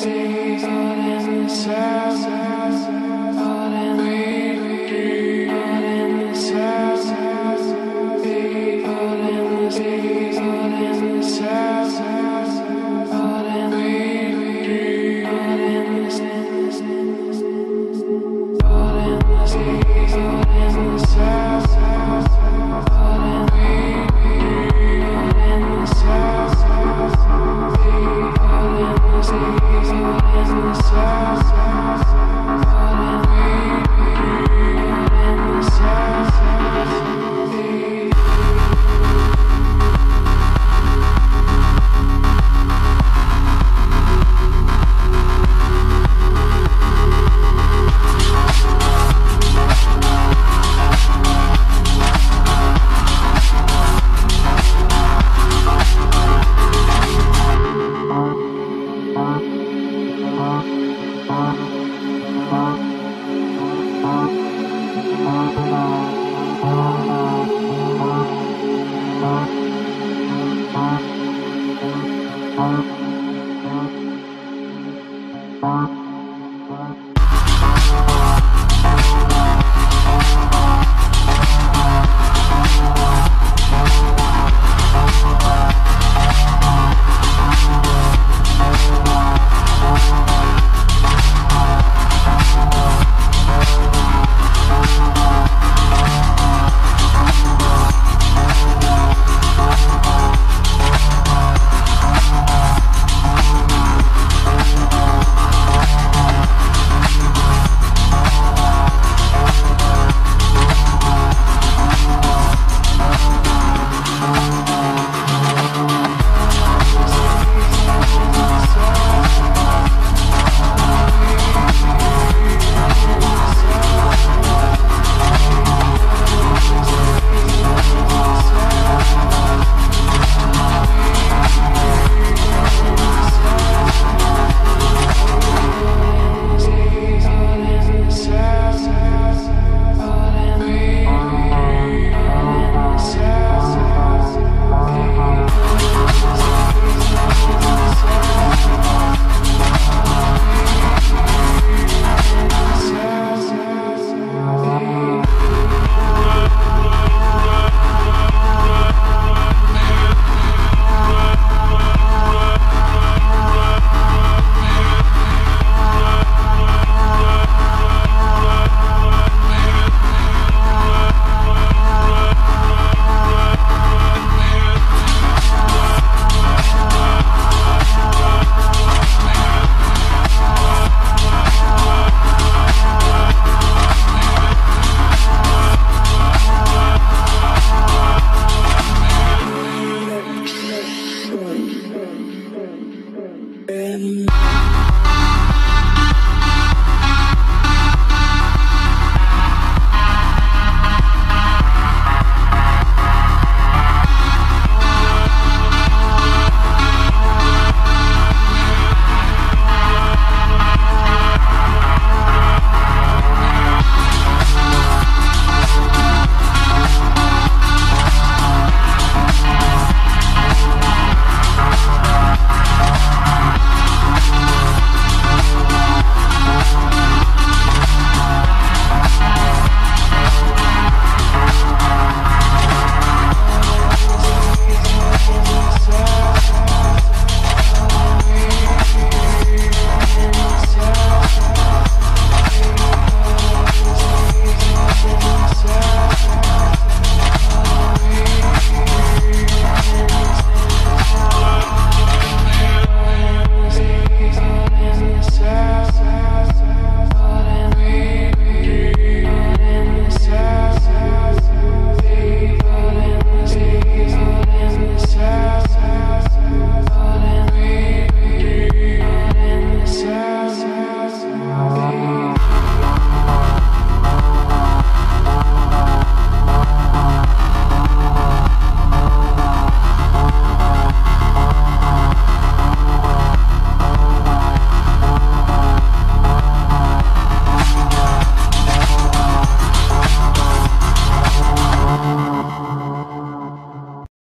season in the sun. Thank you. em.